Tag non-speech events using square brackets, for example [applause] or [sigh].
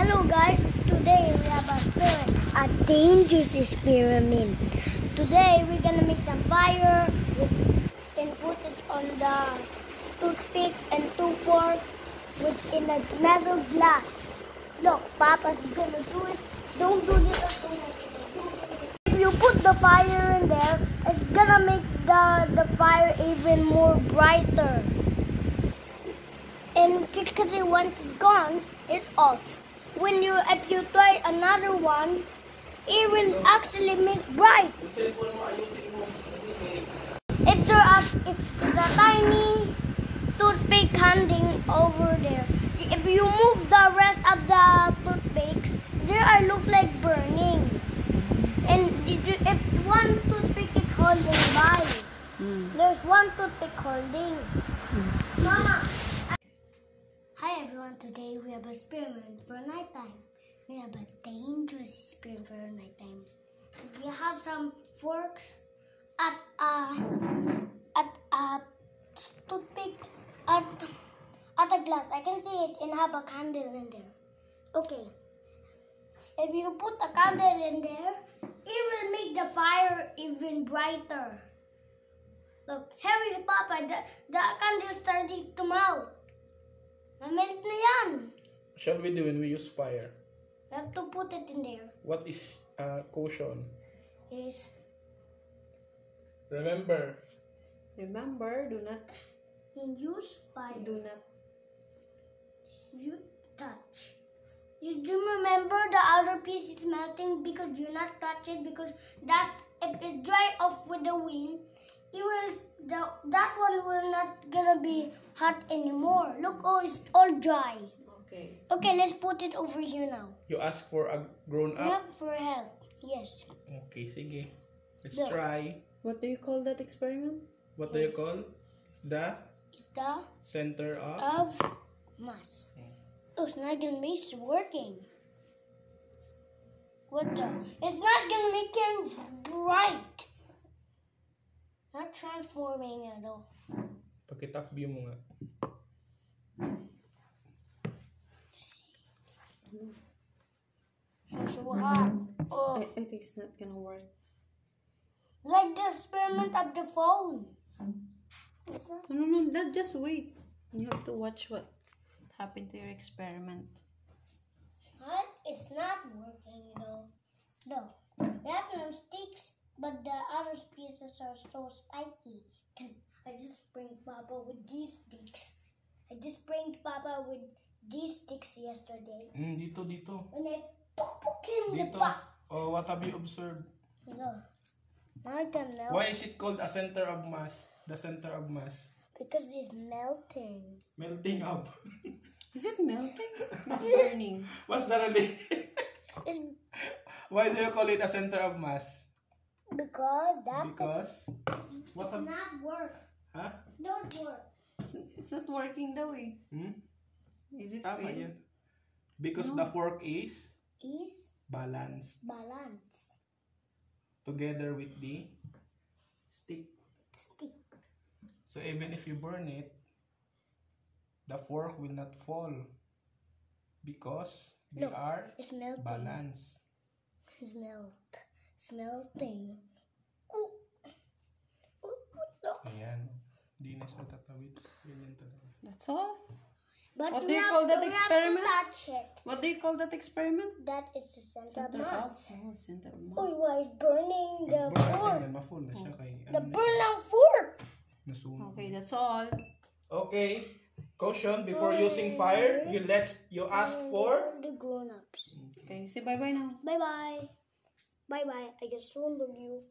Hello guys, today we have a experiment, a dangerous experiment. Today we're gonna make some fire and put it on the toothpick and two forks within a metal glass. Look, Papa's gonna do it. Don't do this. If you put the fire in there, it's gonna make the, the fire even more brighter. And because it once it's gone, it's off. When you if you try another one, it will actually makes bright. If there is, a tiny toothpick hanging over there, if you move the rest of the toothpicks, there are look like burning. And if one toothpick is holding by, hmm. there's one toothpick holding. Hmm. Mama. Everyone, today we have an experiment for nighttime. We have a dangerous experiment for nighttime. We have some forks at a at a toothpick at at a glass. I can see it and have a candle in there. Okay. If you put a candle in there, it will make the fire even brighter. Look, Harry Papa, the, the candle starting to melt. Mamelt na yan. Shall we do when we use fire? We have to put it in there. What is uh, caution? Is Remember, Remember, do not use fire. do not You touch. You do remember the other piece is melting because you not touch it because that if it dry off with the wind, it will the that one will not gonna be hot anymore. Look, oh, it's all dry. Okay. Okay, let's put it over here now. you ask for a grown up. have for help. Yes. Okay, sige. Let's Look. try. What do you call that experiment? What do you call? It's the It's the center of. of mass. Oh, it's not gonna make it working. What the? It's not gonna make him bright. Not transforming at all. Pakitap view mo nga. It's so hot. Oh, I, I think it's not gonna work. like the experiment of the phone. It's No, no, no, just wait. You have to watch what happened to your experiment. What? It's not working, you know. No. We have some sticks, but the other pieces are so spiky. Can I just bring Papa with these sticks? I just bring Papa with these sticks yesterday. Mm, dito, dito. And I poke poke him the Dito. back. Oh, what have you observed? Now I can melt Why is it called a center of mass? The center of mass. because it's melting. Melting up. [laughs] Is it melting? Is it [laughs] burning? What's the relation? It's [laughs] Why do you call it a center of mass? Because that Because? What it's have- not work. Huh? Don't work. It's, it's not working the way. Hmm? Is it Tama fail? yan. Because the fork is Is balanced balance. together with the stick. Stick. So even if you burn it, the fork will not fall because they Look. are It's melting. balanced. Smelt. Smelting. Oh. Oh, what the- Ayan. Di na siya tatawid. Ganyan talaga. That's all? But What do you call that experiment? touch it. What do you call that experiment? That is the center, Center of of? mass. Oh, center of Oh, mass. why it's burning the burn fork? yan, ma-full na siya kay The ano burn ng fork. nasunog. Okay, that's all. Okay. Caution, before using fire, you let you ask for the grown-ups. Okay, say bye-bye now. Bye bye. Bye. I can swallow you.